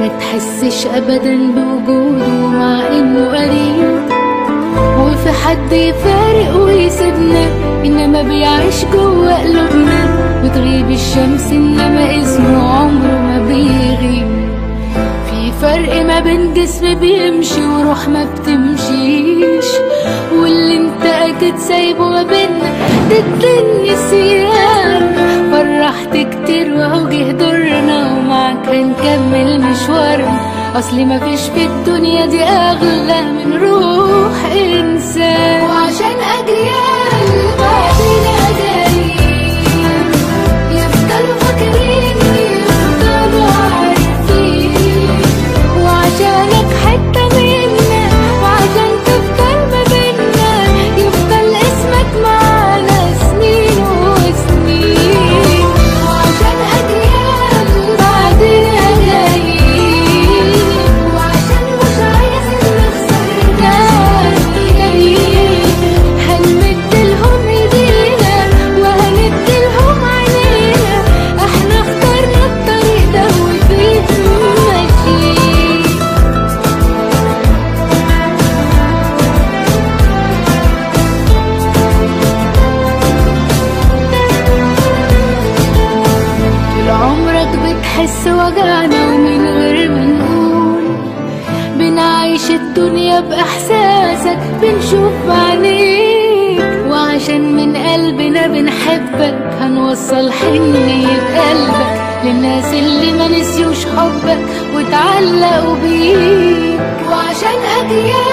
ما تحسش ابدا بوجوده مع إنه قريب وفي حد يفارق ويسيبنا إنما بيعيش جوه قلوبنا. بتغيب الشمس إنما اسمه عمره ما بيغيب. في فرق ما بين جسم بيمشي وروح ما بتمشيش. واللي انت أكيد سايبه ما بينا ضد النسيان فرحت مشوارنا أصلي مفيش في الدنيا دي أغلى من روح إنسان. بتحس وجعنا ومن غير ما نقول بنعيش الدنيا بإحساسك بنشوف بعينيك وعشان من قلبنا بنحبك هنوصل حنية بقلبك. للناس اللي ما نسيوش حبك وتعلقوا بيك. وعشان أجيال